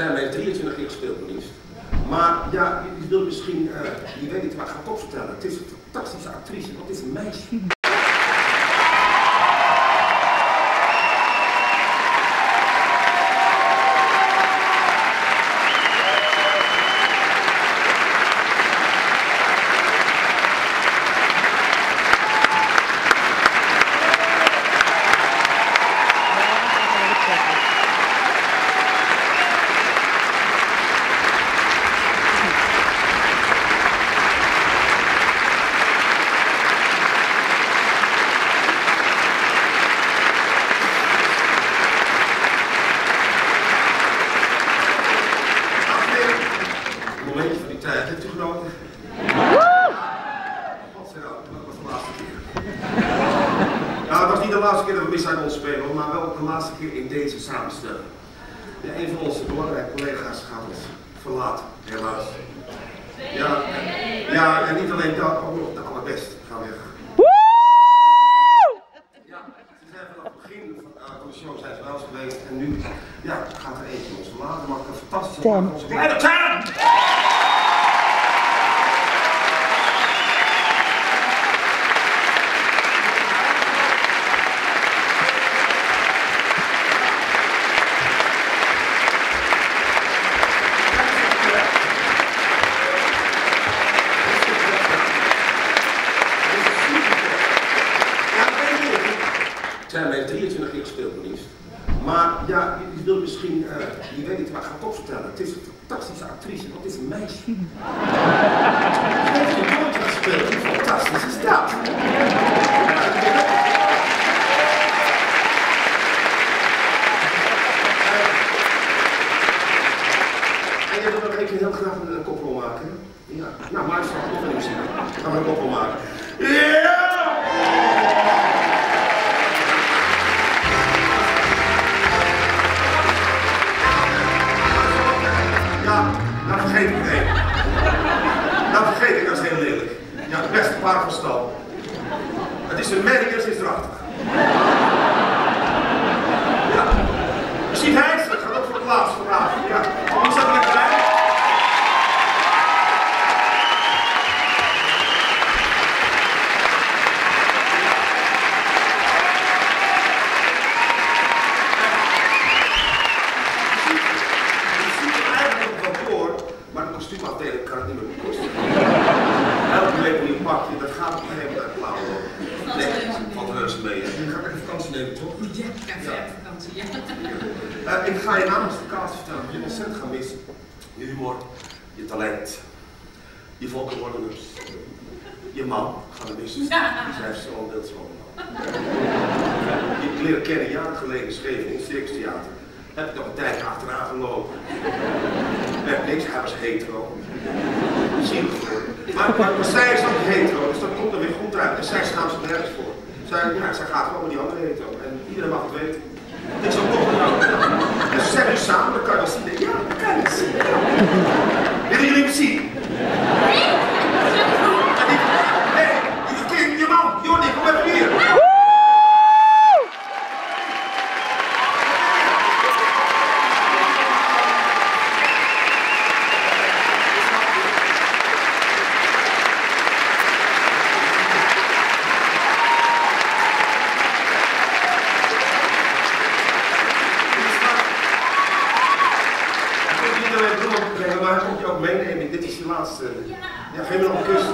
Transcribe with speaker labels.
Speaker 1: zijn 23 keer gespeeld, liefst. Maar ja, je wil misschien, eh, je weet het, maar ik ga het vertellen. Het is een fantastische actrice, Wat is een meisje. laatste keer dat we Missa ons spelen, maar wel de laatste keer in deze samenstelling. Ja, een van onze belangrijke collega's gaat ons verlaten, helaas. Ja, en, ja, en niet alleen dat, ook nog de allerbeste gaan weg. Ja, ze zijn vanaf het begin eh, van de show zijn ze wel geweest en nu ja, gaat er eentje ons verlaten, maar een fantastische... Onze... Stijnbeek 23 keer gespeeld, maar liefst. Maar ja, je wil misschien, uh, je weet niet, maar ik ga toch vertellen. Het is een fantastische actrice, want het is een meisje. Ze heeft een woordje gespeeld, een fantastische is? En je wil nog even heel graag een eh, koppel maken. Ja, nou, maar ik is toch nog een muziek. Gaan we een koppel maken. Yeah! is heel lelijk. Ja, best beste paard van stal. Het is een merkers dus is drachtig. Ja. Misschien Heinz, dat gaat ook voor het eigenlijk vandaag. Ja, anders maar ik erbij. kostuumafdeling kan het niet meer kosten. Weet hoe je pakje, dat gaat op een gegeven moment uit worden. Nee, valt reuze mee. Je gaat even vakantie nemen, toch? Ja, ik ga ja.
Speaker 2: vakantie, ja.
Speaker 1: Eh, ik ga je namens de kaas vertellen. Je ontzettend gaan missen. Je humor, je talent, je volkenwordeners, je man gaan we missen. Zij heeft zo'n zo man. Ik leer leren kennen jaren geleden schreef in het Circustheater. Heb ik nog een tijdje achteraan gelopen. Heb niks, hij was hetero. Maar, maar zij is ook hetero, dus dat komt er weer goed uit. En zij schaamt zich nergens voor. Zij, ja, zij gaat gewoon met die andere hetero. En iedereen mag het weten. Ik zal toch wel. En ze zijn samen, dan kan je zien. Ja, kan je zien. maar moet je ook meenemen. Dit is je laatste. Ja, geef me nog een kus.